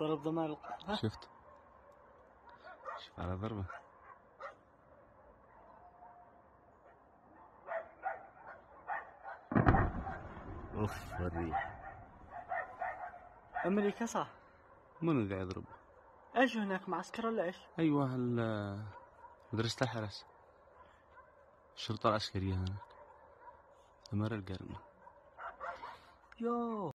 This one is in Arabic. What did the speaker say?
ضرب ضمان ها؟ شفت؟ شوف على ضربة. أوف الريح. أمريكا صح. منو قاعد يضرب؟ إيش هناك معسكر ولا إيش؟ أيوه ال- مدرسة الحرس. الشرطة العسكرية هناك. ثمر القرن. يوه.